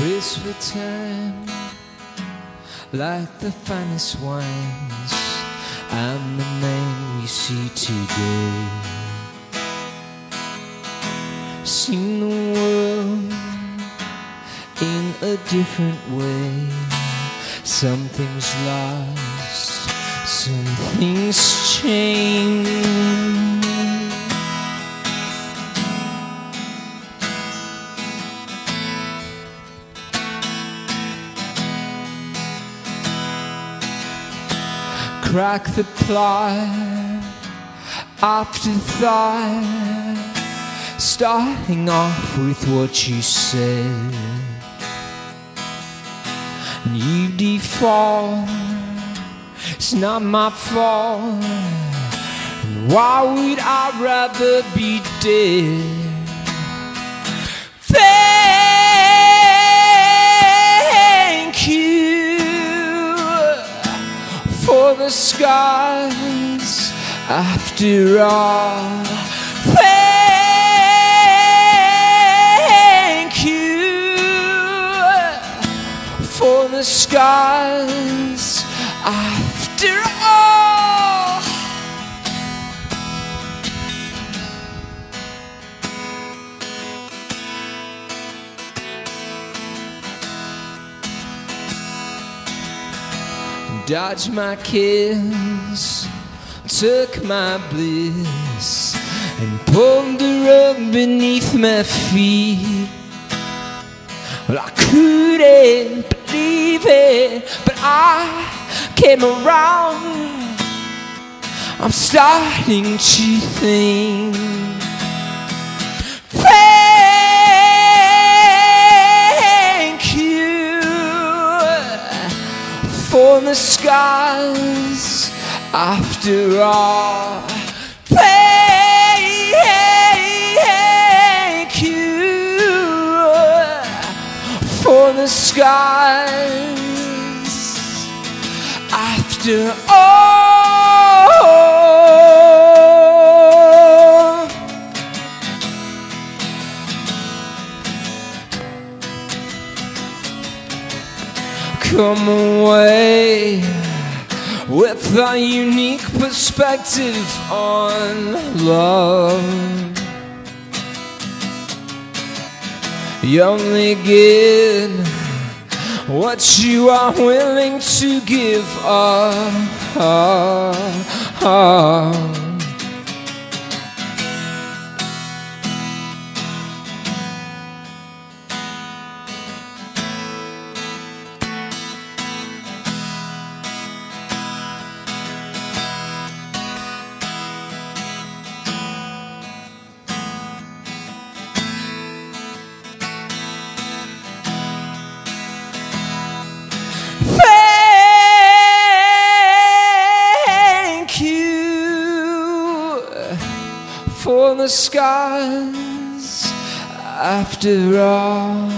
for time like the finest wines I'm the man you see today. Seen the world in a different way. Something's lost, something's changed crack the ply afterthought starting off with what you said. And you default it's not my fault. And why would I rather be dead the skies after all. Dodge my kiss, took my bliss, and pulled the rug beneath my feet. Well, I couldn't believe it, but I came around. I'm starting to think. For the skies after all. Thank you for the skies after all. Come away with a unique perspective on love. You only get what you are willing to give up. For the skies after all.